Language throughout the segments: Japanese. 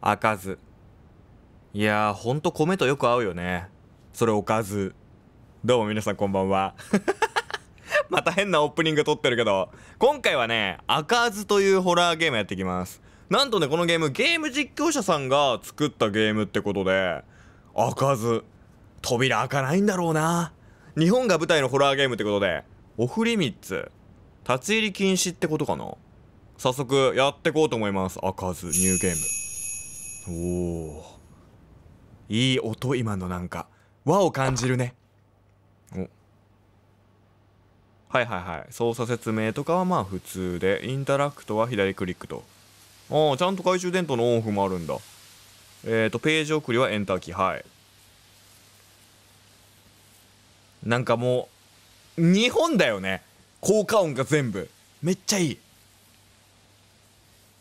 開かず。いやーほんと米とよく合うよね。それおかず。どうも皆さんこんばんは。また変なオープニング撮ってるけど。今回はね開かずというホラーゲームやっていきます。なんとねこのゲームゲーム実況者さんが作ったゲームってことで開かず。扉開かないんだろうな。日本が舞台のホラーゲームってことでオフリミッツ。立ち入り禁止ってことかな。早速やってこうと思います。開かずニューゲーム。おおいい音今のなんか。和を感じるね。お。はいはいはい。操作説明とかはまあ普通でインタラクトは左クリックと。ああちゃんと懐中電灯のオンオフもあるんだ。えっ、ー、とページ送りはエンターキー。はい。なんかもう日本だよね。効果音が全部。めっちゃいい。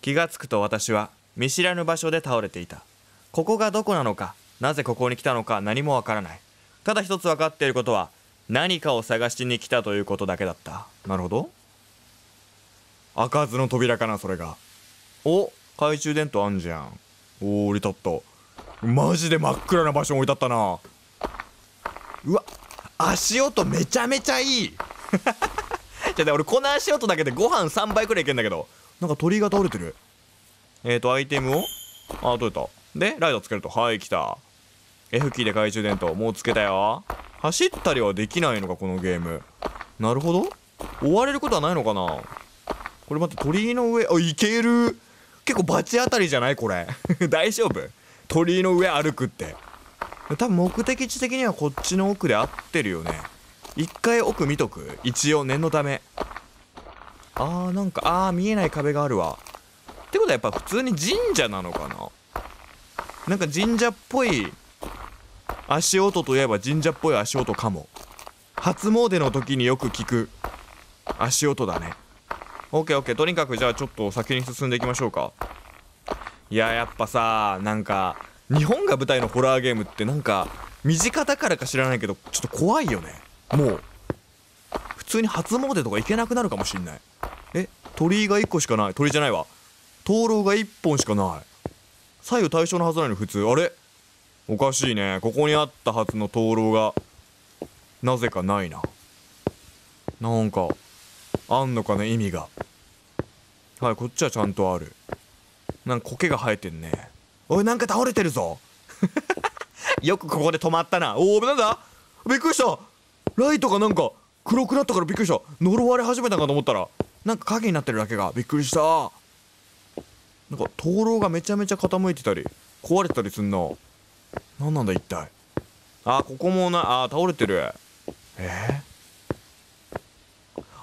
気がつくと私は。見知らぬ場所で倒れていた。ここがどこなのかなぜここに来たのか何もわからない。ただ一つ分かっていることは何かを探しに来たということだけだった。なるほど。開かずの扉かなそれが。お懐中電灯あんじゃん。おお降り立った。マジで真っ暗な場所に置いてあったな。うわ足音めちゃめちゃいい。じゃあ俺この足音だけでご飯3杯くらいいけんだけど。なんか鳥居が倒れてる。えっ、ー、とアイテムを？あ取れた。でライトつけると。はい来た。F キーで懐中電灯。もうつけたよ。走ったりはできないのかこのゲーム。なるほど。追われることはないのかな。これ待って鳥居の上。あいける。結構バチ当たりじゃない？これ。大丈夫。鳥居の上歩くって。多分目的地的にはこっちの奥で合ってるよね。一回奥見とく。一応念のため。あーなんかあー見えない壁があるわ。ってことはやっぱ普通に神社なのかな？なんか神社っぽい足音といえば神社っぽい足音かも。初詣の時によく聞く足音だね。オッケーオッケー。とにかくじゃあちょっと先に進んでいきましょうか。いややっぱさなんか日本が舞台のホラーゲームってなんか身近だからか知らないけどちょっと怖いよね。もう普通に初詣とか行けなくなるかもしんない。え鳥居が1個しかない。鳥じゃないわ。灯籠が1本しかない。左右対称のはずなのに普通。あれ？おかしいね。ここにあったはずの灯籠がなぜかないな。なんかあんのかね意味が。はいこっちはちゃんとある。なんか苔が生えてんね。おいなんか倒れてるぞ。よくここで止まったな。おおなんだびっくりした。ライトがなんか黒くなったからびっくりした。呪われ始めたかと思ったらなんか影になってるだけがびっくりした。なんか灯籠がめちゃめちゃ傾いてたり壊れてたりすんな。何なんだ一体。あここもなあ倒れてる。え？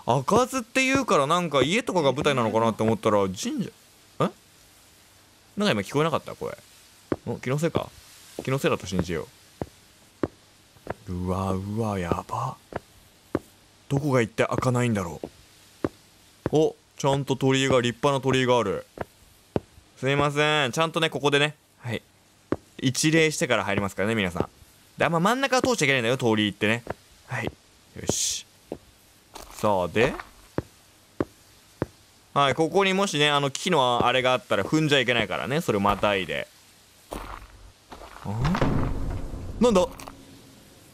ー、開かずって言うからなんか家とかが舞台なのかなって思ったら神社？え？なんか今聞こえなかった声。お気のせいか？気のせいだと信じよう。うわうわやば。どこが一体開かないんだろう。おちゃんと鳥居が立派な鳥居がある。すいません。ちゃんとねここでね。はい。一礼してから入りますからね皆さん。であんま真ん中通しちゃいけないんだよ通り行ってね。はい。よし。さあで。はいここにもしねあの木のあれがあったら踏んじゃいけないからねそれをまたいで。あなんだ？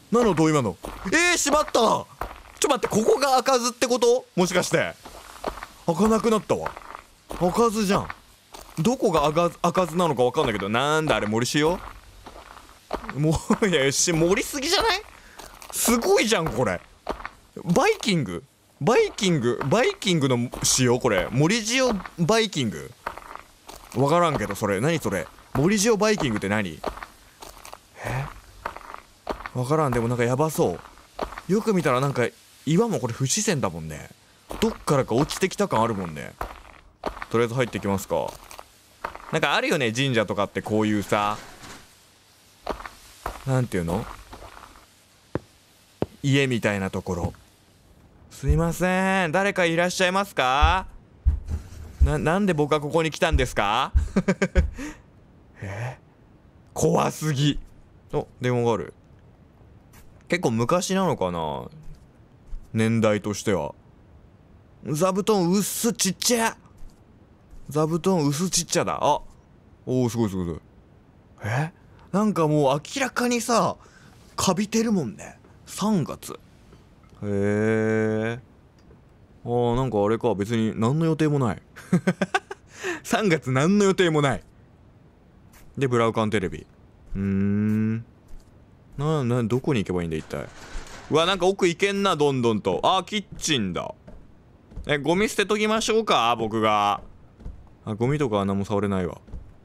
何の音今の？えー、しまった！ちょっと待ってここが開かずってこと？もしかして。開かなくなったわ。開かずじゃん。どこが開かずなのか分かんないけどなんだあれ森塩？もういやよし盛りすぎじゃない？すごいじゃんこれ。バイキング？バイキング？バイキングの塩？これ。盛り塩バイキング？分からんけどそれ。何それ？盛り塩バイキングって何？え？分からん。でもなんかやばそう。よく見たらなんか岩もこれ不自然だもんね。どっからか落ちてきた感あるもんね。とりあえず入っていきますか。なんかあるよね神社とかってこういうさなんていうの？家みたいなところ。すいません。誰かいらっしゃいますか？ななんで僕はここに来たんですか？え？怖すぎ。お電話がある。結構昔なのかな？年代としては。座布団薄ちっちゃ。座布団薄ちっちゃだ。あおおすごいすごいすごい。え？なんかもう明らかにさカビてるもんね。3月。へえあーなんかあれか別に何の予定もない。3月何の予定もない。でブラウカンテレビ。うーん。ななどこに行けばいいんだ一体。うわなんか奥行けんなどんどんと。あーキッチンだ。えゴミ捨てときましょうか僕が。あゴミとかは何も触れないわ。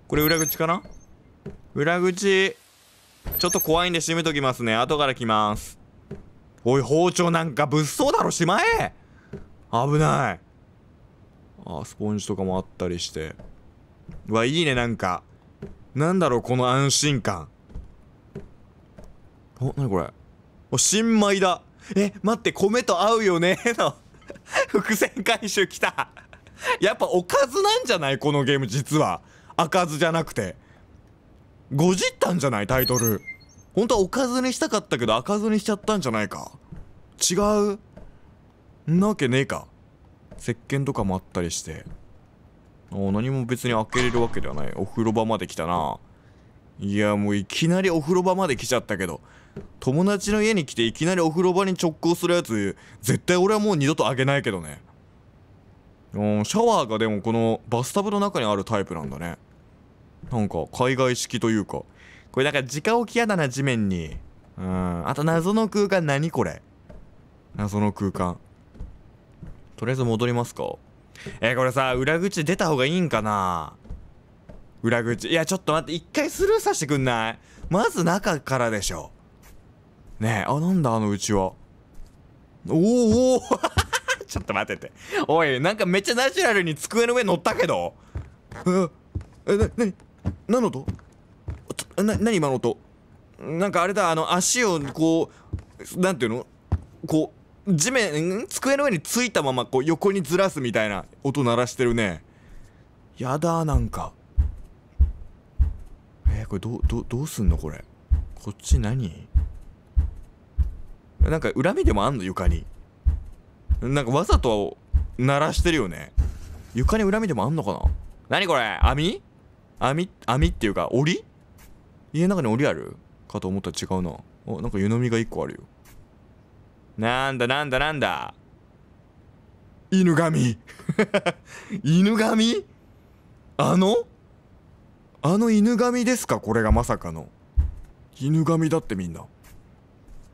これ裏口かな？裏口。ちょっと怖いんで閉めときますね。後から来ます。おい包丁なんか物騒だろしまえ！危ない。あスポンジとかもあったりして。うわいいねなんか。なんだろうこの安心感。おなにこれ？お新米だ。え待って米と合うよね？の。伏線回収きた。やっぱおかずなんじゃない？このゲーム実は。赤ずじゃなくて。ごじったんじゃない？タイトル。本当はおかずにしたかったけど赤ずにしちゃったんじゃないか。違う？なわけねえか。石鹸とかもあったりして。お何も別に開けれるわけではない。お風呂場まで来たな。いやもういきなりお風呂場まで来ちゃったけど。友達の家に来ていきなりお風呂場に直行するやつ絶対俺はもう二度とあげないけどね。うんシャワーがでもこのバスタブの中にあるタイプなんだね。なんか海外式というか。これなんか直置きやだな地面に。うん。あと謎の空間何これ？謎の空間。とりあえず戻りますか。えー、これさ裏口出た方がいいんかな？裏口。いやちょっと待って一回スルーさせてくんない？まず中からでしょ。ねえあなんだあのうちは。おーおー。ちょっと待ってて。おいなんかめっちゃナチュラルに机の上乗ったけど。ええななに何の音？ちょな何今の音？なんかあれだあの足をこうなんていうの？こう地面机の上についたままこう横にずらすみたいな音鳴らしてるね。やだなんか。えー、これどどうどうすんの？これ。こっち何？なんか恨みでもあんの？床に。なんかわざと鳴らしてるよね。床に恨みでもあんのかな？何これ？網？網？網っていうか檻？家の中に檻ある？かと思ったら違うな。おなんか湯飲みが1個あるよ。なんだなんだなんだ？犬神。犬神？あの？あの犬神ですか？これがまさかの。犬神だってみんな。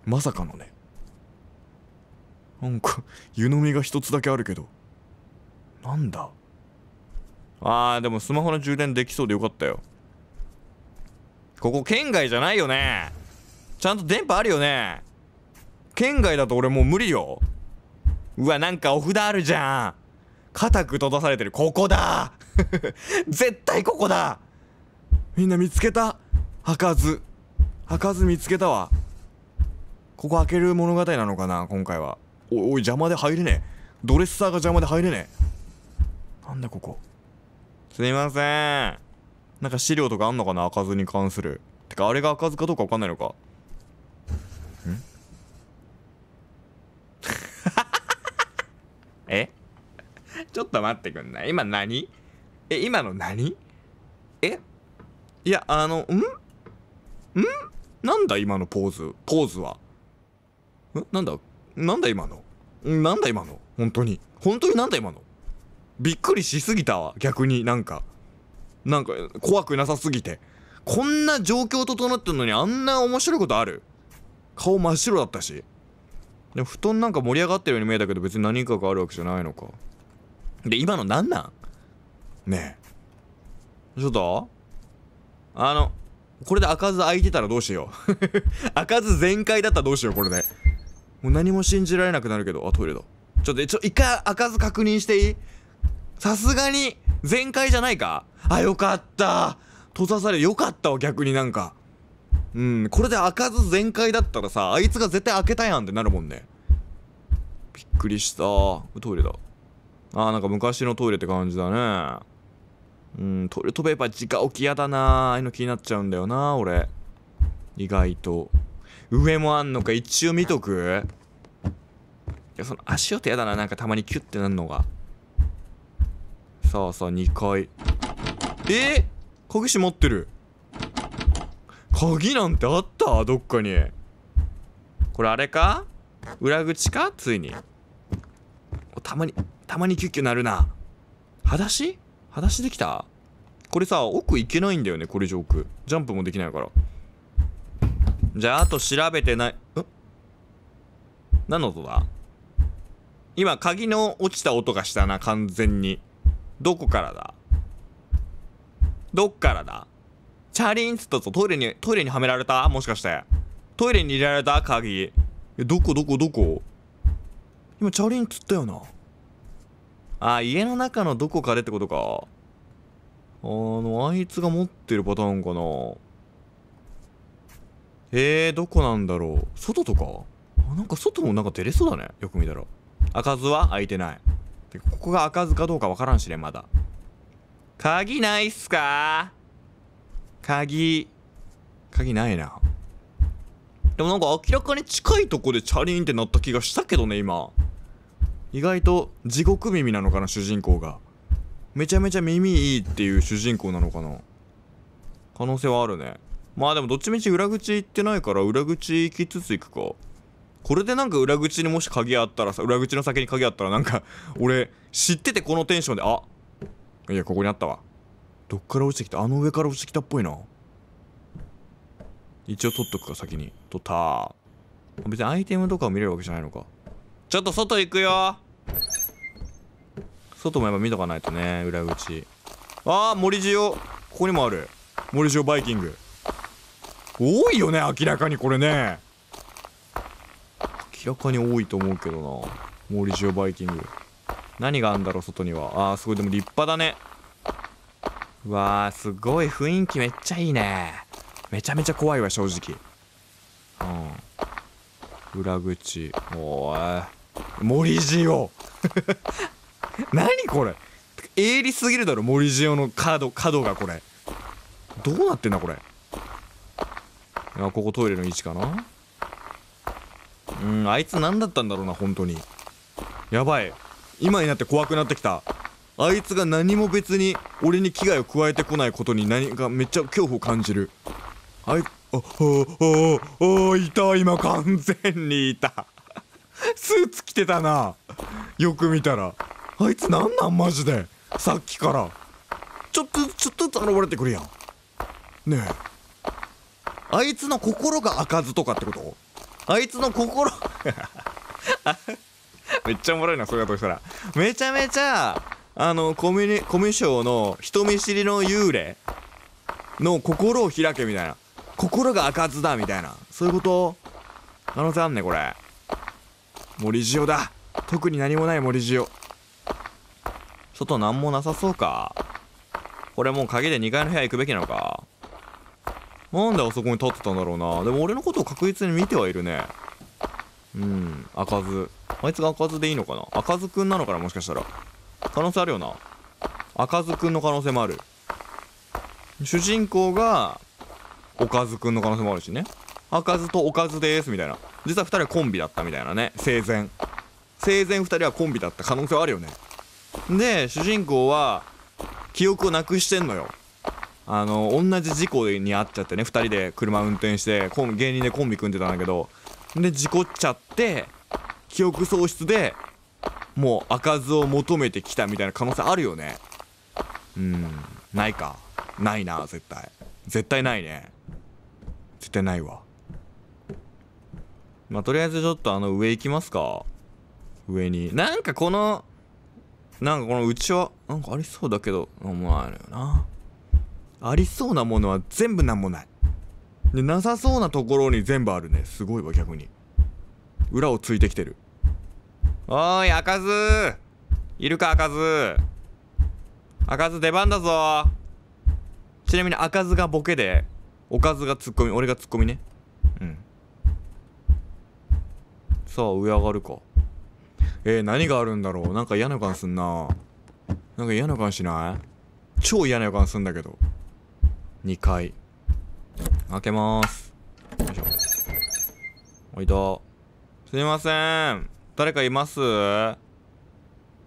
まさかのねなんか湯飲みが一つだけあるけど。なんだ？あーでもスマホの充電できそうでよかったよ。ここ県外じゃないよね。ちゃんと電波あるよね。県外だと俺もう無理よ。うわなんかお札あるじゃん。固く閉ざされてる。ここだ。絶対ここだ。みんな見つけた？開かず。開かず見つけたわ。ここ開ける物語なのかな今回は。おおい邪魔で入れねえ。ドレッサーが邪魔で入れねえ。なんだここ。すいません。なんか資料とかあんのかな開かずに関する。てかあれが開かずかどうか分かんないのか。ん？え？ちょっと待ってくんない？今何？え今の何？え？いやあのん？ん？なんだ今のポーズ？ポーズは？ん？なんだ？なんだ今の？なんだ今の？本当に。本当になんだ今の？びっくりしすぎたわ。逆になんか。なんか怖くなさすぎて。こんな状況整ってんのにあんな面白いことある？顔真っ白だったし。で布団なんか盛り上がってるように見えたけど別に何かがあるわけじゃないのか。で今のなんなん？ねえ。ちょっと？あのこれで開かず開いてたらどうしよう。開かず全開だったらどうしようこれで。もう何も信じられなくなるけどあトイレだ。ちょっとちょ一回開かず確認していい？さすがに全開じゃないか？あよかった。閉ざされよかったわ逆になんか。うんこれで開かず全開だったらさあいつが絶対開けたやんってなるもんね。びっくりした。トイレだ。あーなんか昔のトイレって感じだね。うんトイレットペーパー直置きやだな。ああいうの気になっちゃうんだよな俺。意外と。上もあんのか一応見とく？いやその足音やだな。なんかたまにキュッてなるのが。さあさあ2階。え？ー、鍵閉まってる。鍵なんてあった？どっかに。これあれか？裏口か？ついに。たまにたまにキュッキュなるな。裸足？裸足できた？これさ奥行けないんだよねこれ上奥ジャンプもできないから。じゃああと調べてない。ん何の音だ。今鍵の落ちた音がしたな完全に。どこからだ？どっからだ？チャリンっつったぞ。トイレにトイレにはめられた？もしかして。トイレに入れられた？鍵。えどこどこどこ？今チャリンっつったよな。あ家の中のどこかでってことか。あのあいつが持ってるパターンかな。えー、どこなんだろう。外とか？あなんか外もなんか出れそうだね。よく見たら。開かずは開いてない。でここが開かずかどうかわからんしねまだ。鍵ないっすか？鍵。鍵ないな。でもなんか明らかに近いとこでチャリンってなった気がしたけどね今。意外と地獄耳なのかな主人公が。めちゃめちゃ耳いいっていう主人公なのかな。可能性はあるね。まあでもどっちみち裏口行ってないから裏口行きつつ行くか。これでなんか裏口にもし鍵あったらさ裏口の先に鍵あったらなんか 俺知っててこのテンションであいやここにあったわ。どっから落ちてきた？あの上から落ちてきたっぽいな。一応取っとくか先に。取った。別にアイテムとかを見れるわけじゃないのか。ちょっと外行くよ。外もやっぱ見とかないとね裏口。ああ森塩。ここにもある。森塩バイキング。多いよね明らかにこれね。明らかに多いと思うけどな森塩バイキング。何があんだろう外には。あーすごいでも立派だね。うわーすごい雰囲気めっちゃいいね。めちゃめちゃ怖いわ正直。うん。裏口。おい森塩何これ。鋭利すぎるだろ森塩の角角がこれ。どうなってんだこれ。あここトイレの位置かな？うんあいつ何だったんだろうな本当に。やばい。今になって怖くなってきた。あいつが何も別に俺に危害を加えてこないことに何かめっちゃ恐怖を感じる。あいああああいた。今完全にいた。スーツ着てたな。よく見たら。あいつなんなんマジで。さっきから。ちょっとちょっとずつ現れてくるやん。ねえ。あいつの心が開かずとかってこと？あいつの心 めっちゃおもろいなそれだとしたら。めちゃめちゃあのコミュニコミュ障の人見知りの幽霊の心を開けみたいな。心が開かずだみたいな。そういうこと？可能性あんねこれ。森塩だ。特に何もない森塩。外何もなさそうか？これもう鍵で2階の部屋行くべきなのか？なんであそこに立ってたんだろうな。でも俺のことを確実に見てはいるね。うん。開かず。あいつが開かずでいいのかな。開かずくんなのかなもしかしたら。可能性あるよな。開かずくんの可能性もある。主人公がおかずくんの可能性もあるしね。開かずとおかずですみたいな。実は2人はコンビだったみたいなね。生前。生前2人はコンビだった可能性はあるよね。で主人公は記憶をなくしてんのよ。あの同じ事故に遭っちゃってね2人で車運転してコン芸人でコンビ組んでたんだけどで事故っちゃって記憶喪失でもう開かずを求めてきたみたいな可能性あるよね。うんないか。ないな絶対。絶対ないね。絶対ないわ。まあとりあえずちょっとあの上行きますか。上に。なんかこのなんかこのうちはなんかありそうだけど思わないのよな。ありそうなものは全部なんもない。でなさそうなところに全部あるね。すごいわ逆に。裏をついてきてる。おーい開かずいるか開かず開かず出番だぞ。ちなみに開かずがボケでおかずがツッコミ俺がツッコミね。うん。さあ上上がるか。えー、何があるんだろう。なんか嫌な予感すんな。なんか嫌な予感しない？超嫌な予感すんだけど。2階開けまーす。よいしょ。おいだすいません。誰かいます？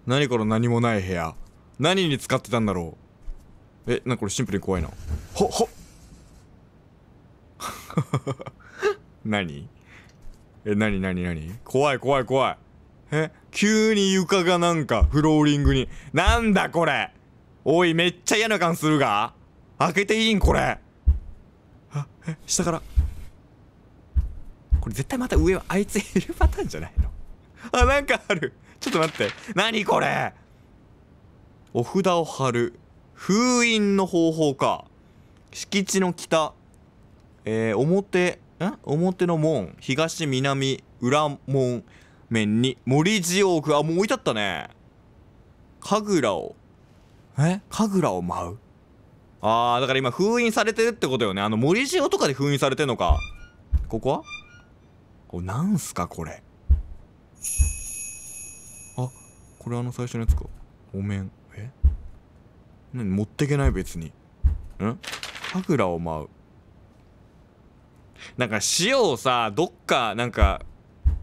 何この何もない部屋。何に使ってたんだろう？えなんかこれシンプルに怖いな。ほほ。何？え何何何？怖い怖い怖い。え？急に床がなんかフローリングに。なんだこれ？おいめっちゃ嫌な感するが。開けていいんこれ。あえ下から。これ絶対また上はあいついるパターンじゃないの？あなんかある。ちょっと待って。何これ？お札を貼る。封印の方法か。敷地の北。えー、表ん表の門。東南裏門面に。森地を置く。あもう置いてあったね。神楽を。え？神楽を舞う？あーだから今封印されてるってことよね。あの森塩とかで封印されてんのか。ここは？これなんすかこれ？あこれあの最初のやつか。お面。え？何？持ってけない？別に。ん？神楽を舞う。なんか塩をさどっかなんか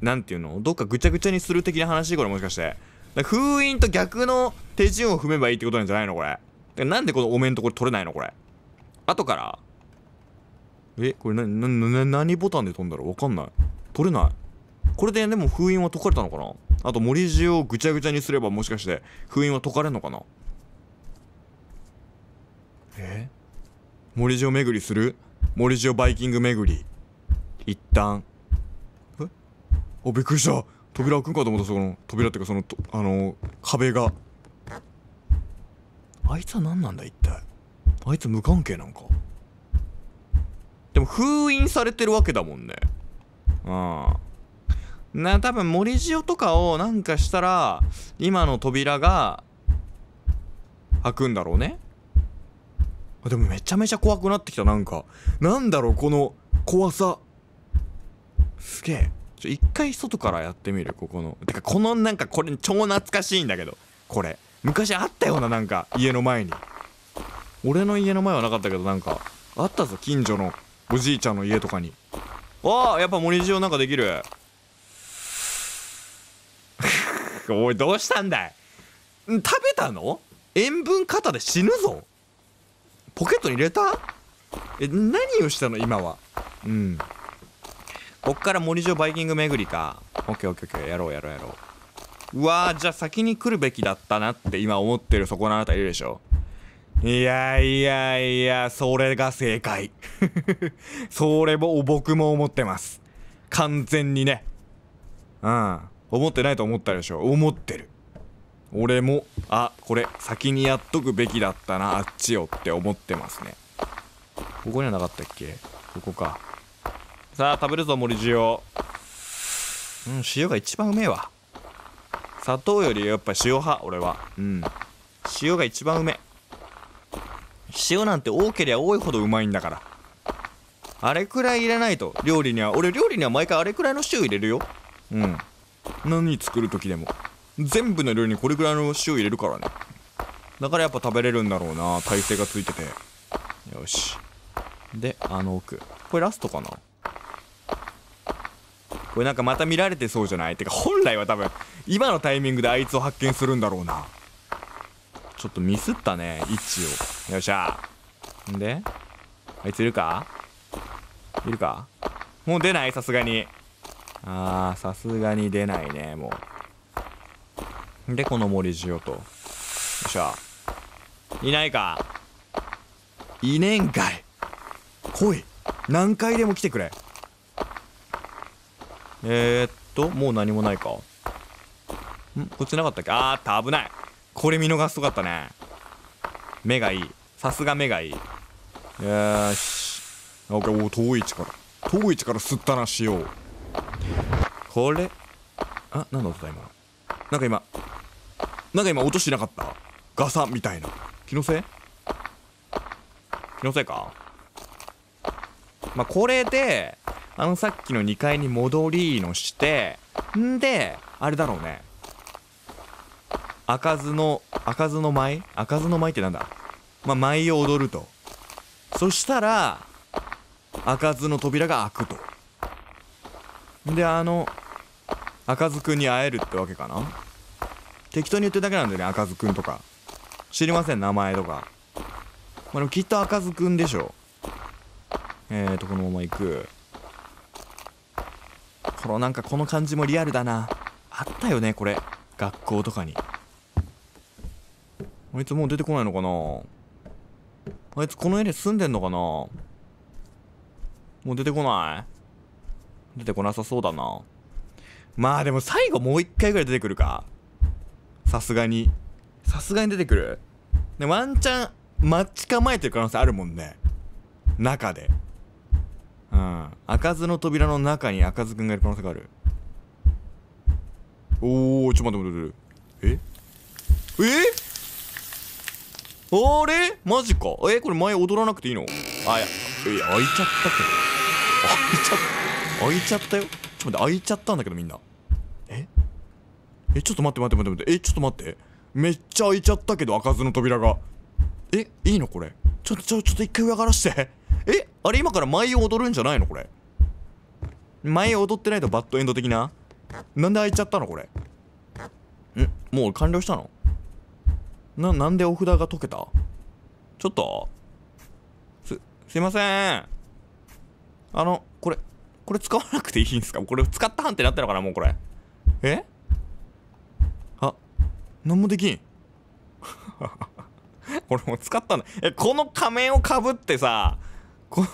なんていうの？どっかぐちゃぐちゃにする的な話？これもしかして。封印と逆の手順を踏めばいいってことなんじゃないの？これ。なんでこのお面とこれ取れないのこれ？後から。えこれななな何ボタンで飛んだろわかんない。取れない。これででも封印は解かれたのかな？あと森塩をぐちゃぐちゃにすればもしかして封印は解かれんのかな？え？森塩巡りする？森塩バイキング巡り？一旦。え？あびっくりした。扉開くんかと思ったその扉っていうかそのあの壁が。あいつは何なんだ一体？あいつ無関係なんか？でも封印されてるわけだもんね。うん。な多分森塩とかをなんかしたら今の扉が開くんだろうね。でもめちゃめちゃ怖くなってきた。なんかなんだろうこの怖さ。すげえ。ちょ一回外からやってみるここの。てかこのなんかこれ超懐かしいんだけど。これ。昔あったようななんか家の前に。俺の家の前はなかったけどなんかあったぞ近所のおじいちゃんの家とかに。ああやっぱ森塩なんかできる。おいどうしたんだい？食べたの？塩分過多で死ぬぞ。ポケットに入れた？え何をしたの今は？うん。こっから森城バイキング巡りか。オッケーオッケーオッケー。やろうやろうやろう。うわーじゃあ先に来るべきだったなって今思ってるそこのあなたいるでしょ？いやいやいやそれが正解。それも僕も思ってます。完全にね。うん。思ってないと思ったでしょ？思ってる。俺もあこれ先にやっとくべきだったなあっちよって思ってますね。ここにはなかったっけ？ここか。さあ食べるぞ森塩。うん塩が一番うめえわ。砂糖よりやっぱ塩派俺は。うん。塩が一番うめ塩なんて多けりゃ多いほどうまいんだから。あれくらい入れないと料理には俺料理には毎回あれくらいの塩入れるよ。うん。何作る時でも。全部の料理にこれくらいの塩入れるからね。だからやっぱ食べれるんだろうな。体勢がついてて。よし。であの奥。これラストかな。これなんかまた見られてそうじゃない？てか本来は多分今のタイミングであいつを発見するんだろうな。ちょっとミスったね位置を。よっしゃ。んで？あいついるか？いるか？もう出ない？さすがに。あーさすがに出ないねもう。でこの森塩と。よっしゃ。いないか？いねんかい。来い。何回でも来てくれ。えー、っともう何もないか。んこっちなかったっけ？あーった危ない。これ見逃すとかったね。目がいい。さすが目がいい。よし。オッケー。お遠い位置から。遠い位置から吸ったなしよう。これ？あ何だった今の？なんか今なんか今音しなかった？ガサみたいな。気のせい？気のせいか？まあこれであのさっきの2階に戻りのしてんであれだろうね。開かずの開かずの舞開かずの舞ってなんだ？まあ舞を踊ると。そしたら開かずの扉が開くと。であの赤ずくんに会えるってわけかな？適当に言ってるだけなんだよね赤ずくんとか。知りません名前とか。まあでもきっと赤ずくんでしょえーとこのまま行く。このなんかこの感じもリアルだな。あったよねこれ。学校とかに。あいつもう出てこないのかな？あいつこの家で住んでんのかな？もう出てこない？出てこなさそうだな。まあでも最後もう一回ぐらい出てくるか。さすがに。さすがに出てくる？でワンチャン待ち構えてる可能性あるもんね。中で。うん。開かずの扉の中に開かずくんがいる可能性がある。おおちょっと待って待って待って。え？え？あれ？マジか。えこれ前踊らなくていいの？あいやえ開いちゃったけど。開いちゃった。開いちゃったよ。ちょっと待って開いちゃったんだけどみんな。え？えちょっと待って待って待って待って。えちょっと待って。めっちゃ開いちゃったけど開かずの扉が。えいいの？これ。ちょっとちょちょっと一回上がらして。え？あれ今から舞を踊るんじゃないの？これ。舞踊ってないとバッドエンド的な。なんで開いちゃったの？これ。ん？もう完了したの？ななんでお札が溶けた？ちょっと。すすいません。あのこれこれ使わなくていいんですか？これ使ったはんってなってるのかなもうこれ。え？あ何もできん。これもう使ったんだえこの仮面をかぶってさこ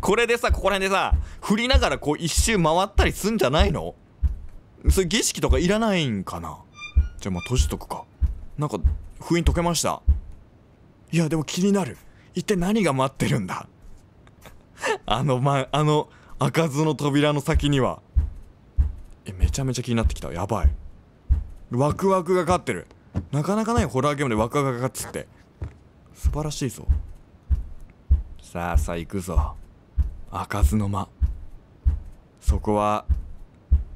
これでさここら辺でさ振りながらこう一周回ったりすんじゃないの？そういう儀式とかいらないんかな？じゃあまあ閉じとくか。なんか封印解けました。いやでも気になる。一体何が待ってるんだ？あのまあの開かずの扉の先には。えめちゃめちゃ気になってきた。やばい。ワクワクがかってる。なかなかないホラーゲームでワクワクがかつって。素晴らしいぞ。さあさあ行くぞ。開かずの間。そこは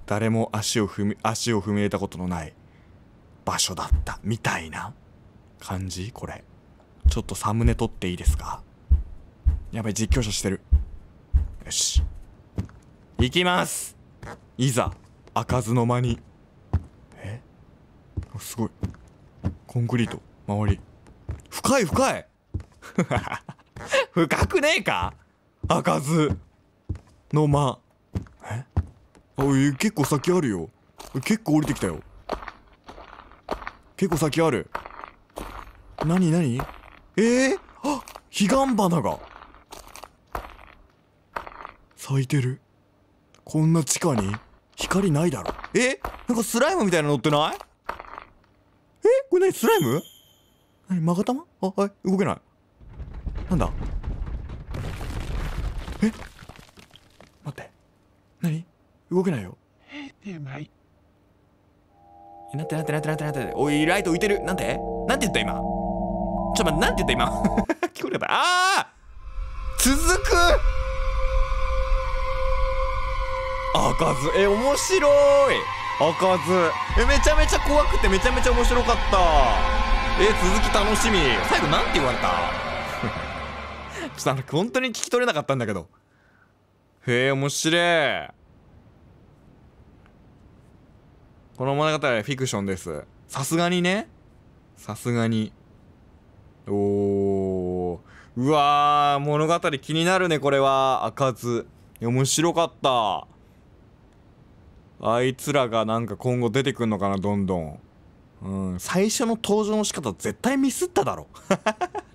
誰も足を踏み足を踏み入れたことのない場所だった。みたいな感じ？これ。ちょっとサムネ撮っていいですか？やばい実況者してる。よし。行きます。いざ開かずの間に。え？すごい。コンクリート周り。深い深い。深くねえか？開かずの間。え？あえ結構先あるよ。結構降りてきたよ。結構先ある。何何？えー、あ彼岸花が。咲いてる。こんな地下に光ないだろ。え？なんかスライムみたいなの乗ってない？え？これ何？スライム？何？マガタマ？あはい。動けない。なんだ？え？待って。何？動けないよ。えなってなってなってなってなって。おいライト浮いてる。なんて？なんて言った今？ちょっと待ってなんて言った今？聞こえた。ああ続く！開かず。え面白い！開かず。えめちゃめちゃ怖くてめちゃめちゃ面白かった。え続き楽しみ。最後なんて言われた？ちょっとあの本当に聞き取れなかったんだけど。へえ面白い。この物語はフィクションです。さすがにね。さすがに。おー。うわー物語気になるねこれは。開かず。面白かった。あいつらがなんか今後出てくんのかなどんどん。うん。最初の登場の仕方絶対ミスっただろ。